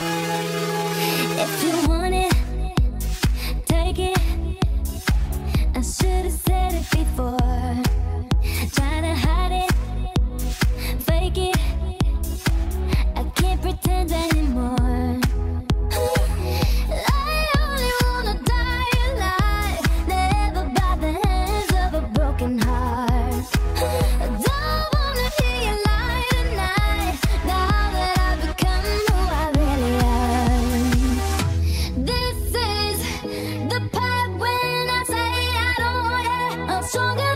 If you want stronger.